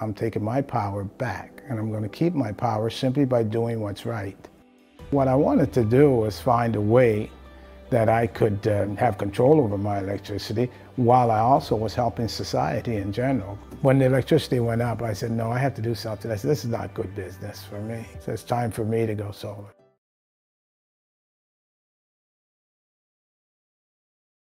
I'm taking my power back, and I'm going to keep my power simply by doing what's right. What I wanted to do was find a way that I could uh, have control over my electricity while I also was helping society in general. When the electricity went up, I said, no, I have to do something. I said, this is not good business for me. So it's time for me to go solar.